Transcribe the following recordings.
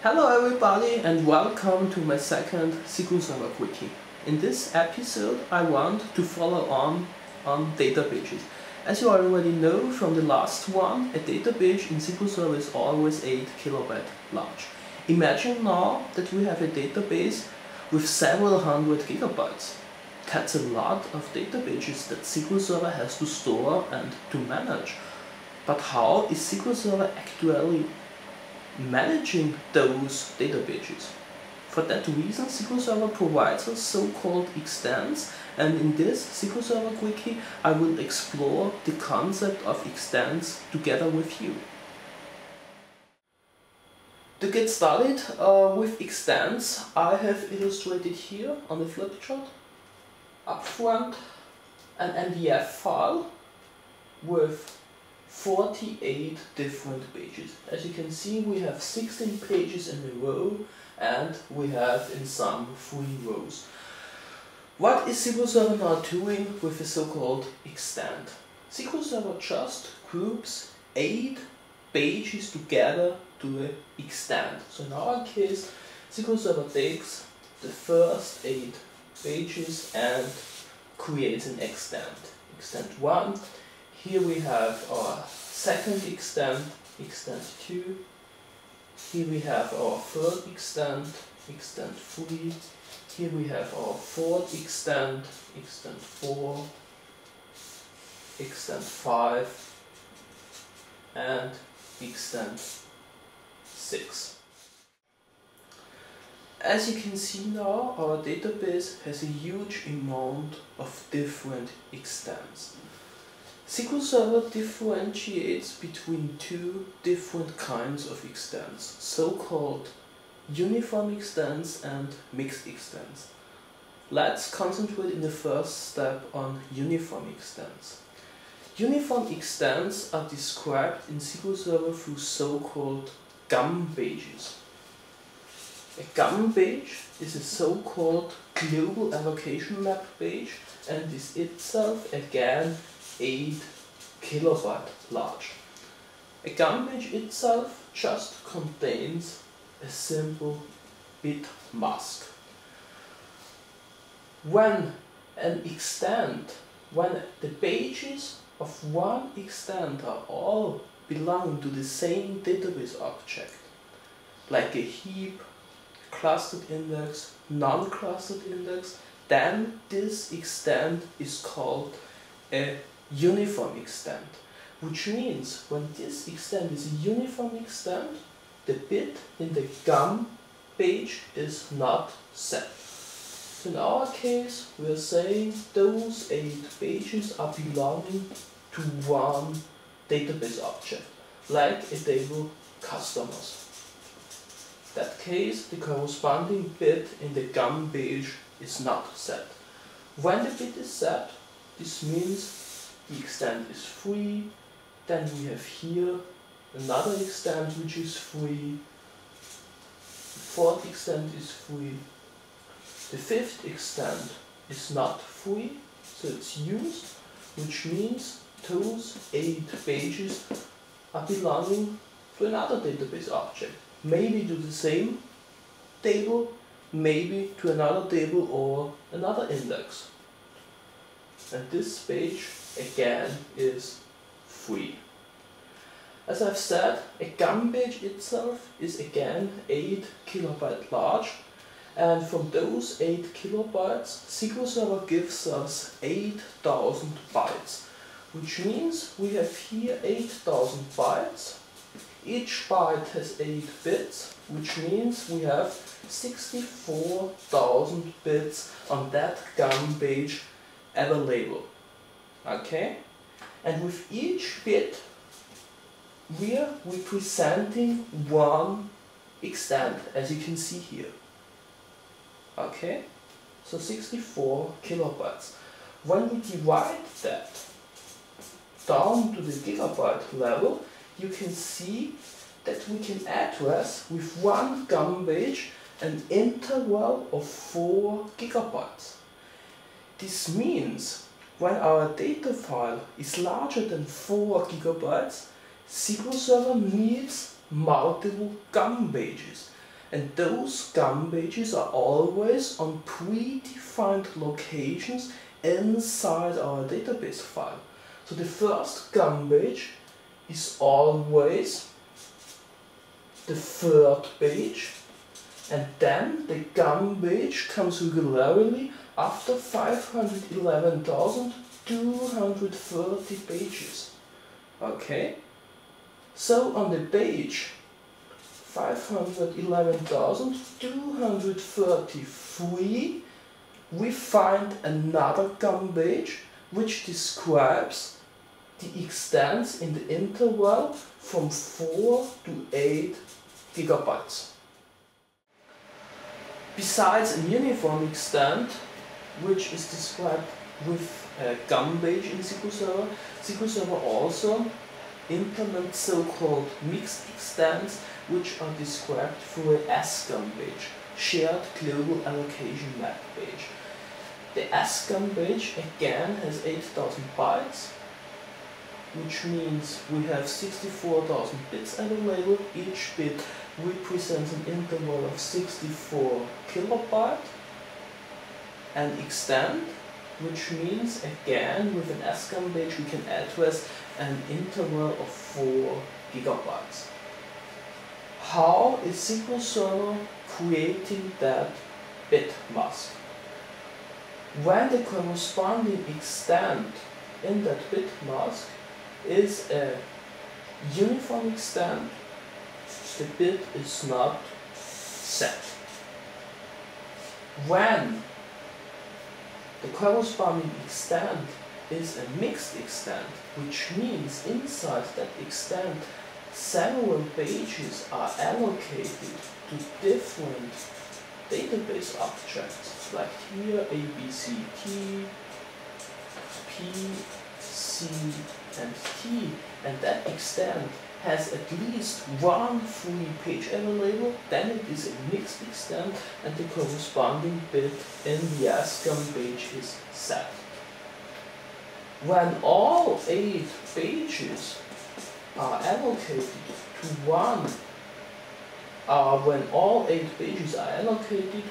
Hello everybody and welcome to my second SQL Server Quickie. In this episode I want to follow on on databases. As you already know from the last one, a database in SQL Server is always 8 kilobyte large. Imagine now that we have a database with several hundred gigabytes. That's a lot of databases that SQL Server has to store and to manage. But how is SQL Server actually managing those databases. For that reason, SQL Server provides us so-called extents and in this SQL Server Quickie I will explore the concept of extents together with you. To get started uh, with extents, I have illustrated here on the flipchart upfront an MDF file with 48 different pages. As you can see we have 16 pages in a row and we have in some three rows. What is SQL Server now doing with the so-called extent? SQL Server just groups 8 pages together to an extent. So in our case SQL Server takes the first 8 pages and creates an extent. Extent 1 here we have our second extent, extent 2. Here we have our third extent, extent 3. Here we have our fourth extent, extent 4, extent 5, and extent 6. As you can see now, our database has a huge amount of different extents. SQL Server differentiates between two different kinds of extents, so-called uniform extents and mixed extents. Let's concentrate in the first step on uniform extents. Uniform extents are described in SQL Server through so-called GAM pages. A GAM page is a so-called global allocation map page and is itself again 8 kilobyte large. A page itself just contains a simple bit mask. When an extent, when the pages of one extent are all belong to the same database object, like a heap, clustered index, non-clustered index, then this extent is called a uniform extent, which means when this extent is a uniform extent, the bit in the GAM page is not set. In our case, we are saying those eight pages are belonging to one database object, like a table customers. In that case, the corresponding bit in the GAM page is not set. When the bit is set, this means extent is free. Then we have here another extent which is free. The fourth extent is free. The fifth extent is not free, so it's used, which means those eight pages are belonging to another database object. Maybe to the same table, maybe to another table or another index. And this page again is free. As I've said, a GAM page itself is again 8 kilobyte large and from those 8 kilobytes SQL Server gives us 8000 bytes which means we have here 8000 bytes each byte has 8 bits which means we have 64,000 bits on that GAM page available okay? And with each bit, we are representing one extent, as you can see here. Okay? So 64 kilobytes. When we divide that down to the gigabyte level, you can see that we can address with one GAM page an interval of 4 gigabytes. This means when our data file is larger than 4 gigabytes, SQL Server needs multiple GAM pages. And those GAM pages are always on predefined locations inside our database file. So the first GAM page is always the third page and then the GAM page comes regularly after 511,230 pages. Okay, so on the page 511,233 we find another GAM page which describes the extents in the interval from 4 to 8 gigabytes. Besides a uniform extent, which is described with a GAM page in SQL Server, SQL Server also implements so-called mixed extents which are described through a SGAM page, Shared Global Allocation Map page. The SGAM page again has 8000 bytes, which means we have 64,000 bits available. Each bit represents an interval of 64 kilobyte and extend, which means again with an SGAM page we can address an interval of 4 gigabytes. How is SQL Server creating that bit mask? When the corresponding extent in that bit mask is a uniform extent, the bit is not set. When the corresponding extent is a mixed extent, which means inside that extent several pages are allocated to different database objects, like here A, B, C, T, P, C, and T, and that extent has at least one free page available, then it is a mixed extent and the corresponding bit in the SGAM page is set. When all eight pages are allocated to one, uh, when all eight pages are allocated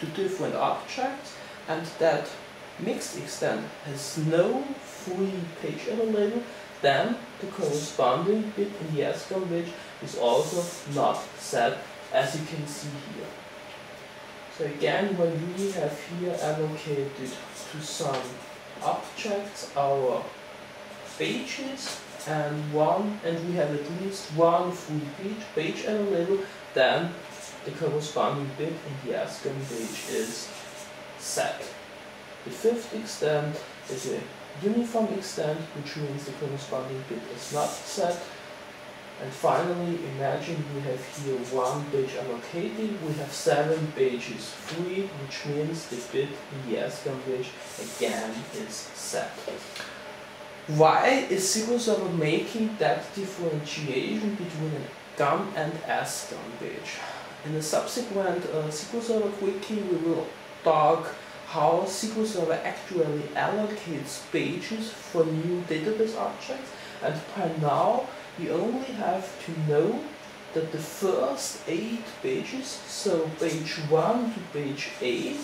to different objects and that mixed extent has no free page available, then the corresponding bit in the SGAM page is also not set as you can see here. So again, when we have here allocated to some objects our pages and one and we have at least one full page, page available, then the corresponding bit in the SGAM page is set. The fifth extent is a uniform extent, which means the corresponding bit is not set. And finally, imagine we have here one page allocated, we have seven pages free, which means the bit in the SGAM page again is set. Why is SQL making that differentiation between a GAM and SGAM page? In the subsequent uh, SQL Server Quickie, we will talk how SQL Server actually allocates pages for new database objects and by now you only have to know that the first eight pages, so page 1 to page 8,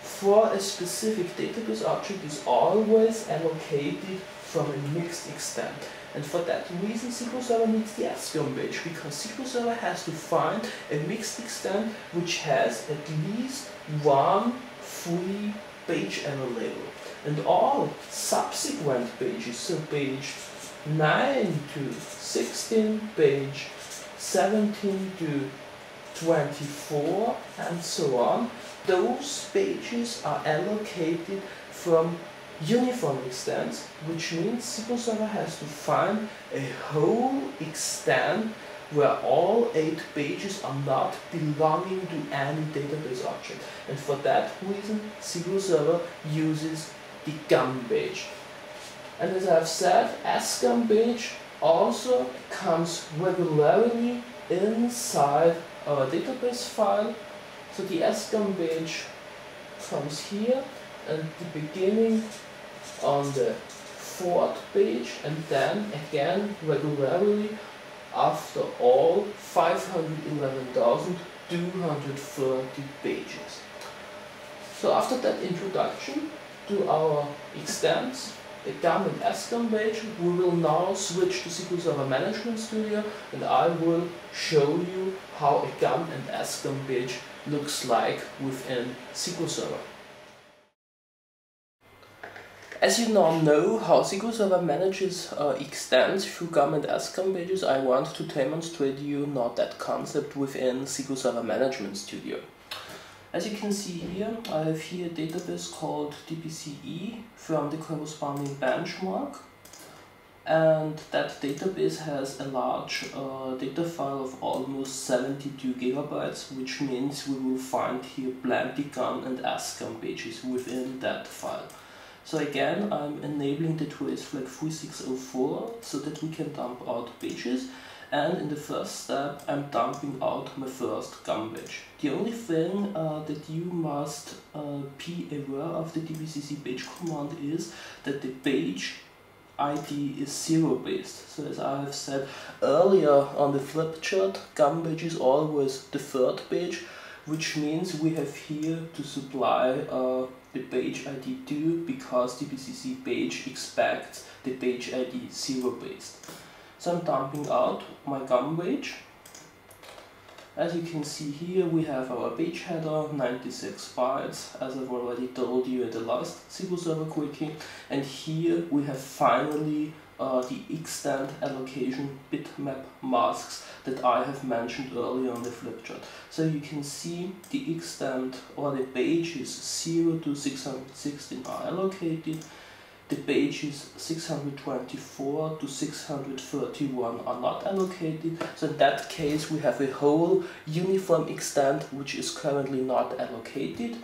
for a specific database object is always allocated from a mixed extent. And for that reason SQL Server needs the SGAM page, because SQL Server has to find a mixed extent which has at least one free page available. And all subsequent pages, so page 9 to 16, page 17 to 24, and so on, those pages are allocated from uniform extents, which means SQL Server has to find a whole extent where all eight pages are not belonging to any database object. And for that reason, SQL Server uses the GAM page. And as I've said, SGAM page also comes regularly inside our database file. So the SGAM page comes here and the beginning on the fourth page and then again regularly after all 511,230 pages. So after that introduction to our extents, GAM and SGAM page, we will now switch to SQL Server Management Studio and I will show you how a GAM and SGAM page looks like within SQL Server. As you now know how SQL Server manages uh, extents through GAM and SGAM pages, I want to demonstrate you now that concept within SQL Server Management Studio. As you can see here, I have here a database called TPC-E from the corresponding benchmark. And that database has a large uh, data file of almost 72 gigabytes, which means we will find here plenty GAM and SGAM pages within that file. So again, I'm enabling the trace flag 3604 so that we can dump out pages. And in the first step, I'm dumping out my first page. The only thing uh, that you must uh, be aware of the dbcc page command is that the page ID is zero based. So as I have said earlier on the flip chart, GAM page is always the third page, which means we have here to supply uh, the page ID 2 because the dbcc page expects the page ID 0 based. So I'm dumping out my GAM page. As you can see here we have our page header, 96 bytes, as I've already told you in the last SQL Server Quickie. And here we have finally uh, the extent allocation bitmap masks that I have mentioned earlier on the flip chart. So you can see the extent or the pages 0 to 616 are allocated, the pages 624 to 631 are not allocated. So in that case we have a whole uniform extent which is currently not allocated.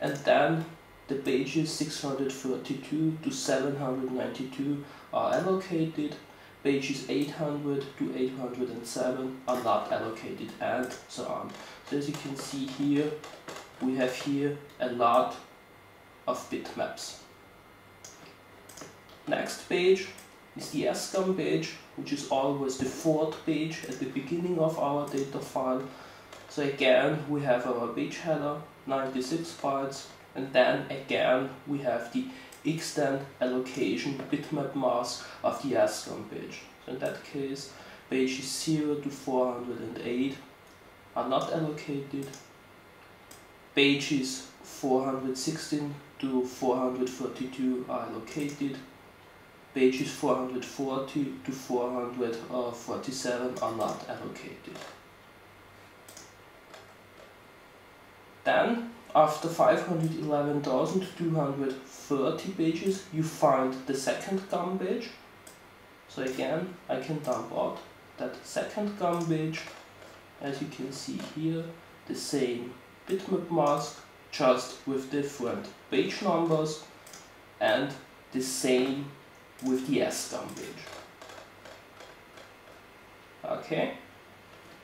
And then the pages 632 to 792 are allocated, pages 800 to 807 are not allocated, and so on. So as you can see here, we have here a lot of bitmaps. Next page is the SGAM page, which is always the fourth page at the beginning of our data file. So again, we have our page header, 96 bytes, and then again we have the extent allocation bitmap mask of the SGAM page. So in that case, pages 0 to 408 are not allocated, pages 416 to 432 are allocated, pages 440 to 447 uh, are not allocated. Then after 511,230 pages, you find the second GAM page. So again, I can dump out that second GAM page. As you can see here, the same bitmap mask, just with different page numbers and the same with the SGAM page. Okay.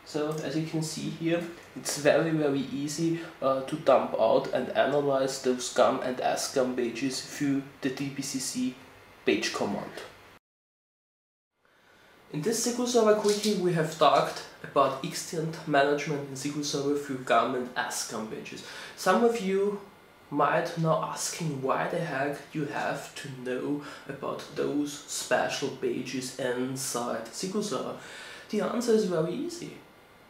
So as you can see here, it's very very easy uh, to dump out and analyze those GAM and SGAM pages through the dbcc page command. In this SQL Server Quickie we have talked about extent management in SQL Server through GAM and SGAM pages. Some of you might now asking why the heck you have to know about those special pages inside SQL Server. The answer is very easy.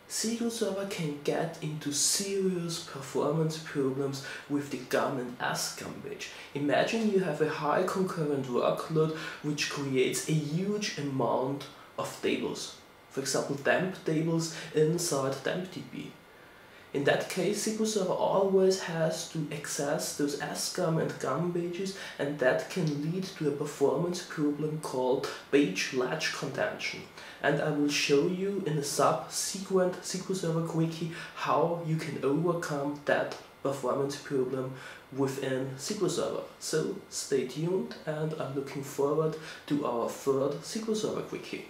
SQL Server can get into serious performance problems with the GAM and SGAM page. Imagine you have a high concurrent workload which creates a huge amount of tables. For example, temp tables inside tempdb. In that case, SQL Server always has to access those SGAM and GAM pages and that can lead to a performance problem called page latch contention. And I will show you in a subsequent SQL Server Quickie how you can overcome that performance problem within SQL Server. So stay tuned and I'm looking forward to our third SQL Server Quickie.